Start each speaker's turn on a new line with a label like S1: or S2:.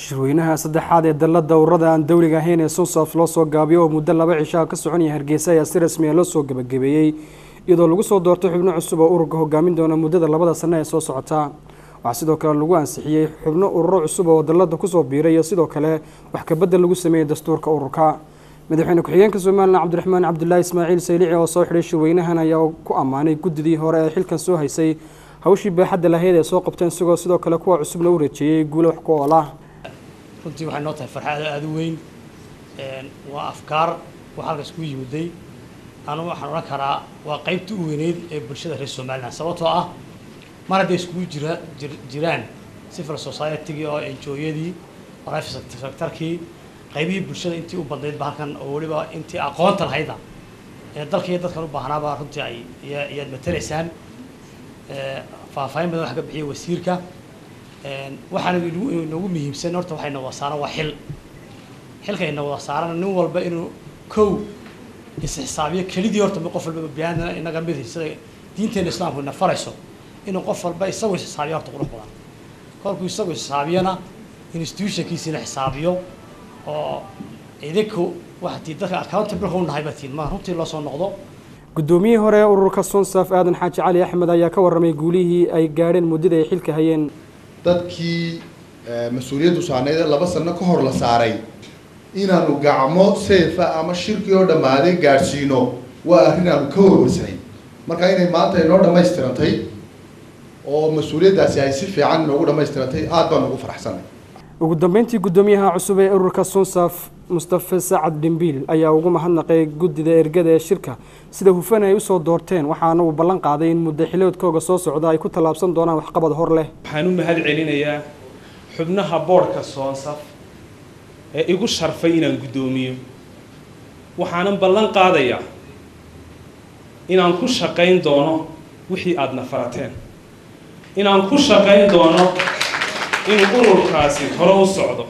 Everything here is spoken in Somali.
S1: shirweynaha saddexaad ee dalada ururada aan dowliga ahayn ee sunsof loo soo gaabiyo oo muddo laba cishaa ka soconaya hargeysa ayaa si rasmiya loo soo gebagabeeyey iyadoo lagu soo doortay xubno cusub oo ururka hogaamin doona muddada labada sano ee soo socota. Waxaa sidoo kale lagu ansixiyey xubno ururo cusub oo dalada ku soo biiray iyo sidoo kale wax kabedel lagu sameeyey dastuurka ururka. Madaxweyne ku-xigeenka somalilan cabdiraxmaan cabdulaahi ismaaciil saylici oo soo xidhay shirweynahan ayaa ku ammaanay guddidii hore ee xilkan soo haysay hawshii baaxadda lahayd ee soo qabteen isagoo sidoo kale kuwa cusubna u rajeeyey guulo wax ku ool ah
S2: runtii waxay noo tahay farxad aada u weyn waa afkaar wax halkaas ku yimiday anu waxaan odhan karaa waa qaybta u weyneyd ee bulshada reer somalilan sababtoo ah mar hadday iskugu jira jiraan civil society-gii oo enjooyadii private sectorkii qaybihii bulshada intii u badnaydba halkan oo weliba intii aqoonta lahayda ee dalka iyo dadkan u baahnaaba runtii ay iyaad matalaysaan faahfaahin badan waxa ka bixiyay wasiirka waxaana inagu muhiimsan horta waxayna wada saaran waa xil. Xilka wada saaran nin walba inuu kow isxisaabiyo kelidii horta qof walba biniaadana inaga mid sida diinteena islaamku ina farayso inuu qof walba isagu isxisaabiyo horta qurux badan. Kolkuu isagu isxisaabiyana institutionkiisina xisaabiyo oo idinku waxatii dadka accountable u nahay batiin ma runtii loo noqdo?
S1: Guddoomiyihii hore ururka sonsaf aadan xaaji cali axmed ayaa ka warramay guulihii ay gaadheen muddada ay xilka hayeen
S3: dadkii mas'uuliyaddu saarnayd laba sano ka hor la saaray. Inaanu gacmo seefa ama shirkii oo dhammaaday gaadhsiino waa arrin aanu ka warwarsanay marka inay maanta inoo dhammaystirantay oo mas'uuliyaddaasi ay si fiican inoogu dhammaystirantay aad baan ugu faraxsanay.
S1: Ugu dambeyntii guddoomiyaha cusub ee ururka sonsaf mustafe sacad dhimbiil ayaa ugu mahadnaqay guddida ergada ee shirka. Sida hufan ay u soo doorteen waxaana uu ballan qaaday in muddo xiloodkooga soo socda ay ku tallaabsan doonaan waxqabad hor leh.
S4: Waxaan u mahad celinayaa xubnaha boodhka soonsaf ee igu sharfay inaan guddoomiyo. Waxaanan ballan qaadayaa inaan ku shaqayn doono wixii aadna farateen inaan ku shaqayn doono inuu ururkaasi hore u socdo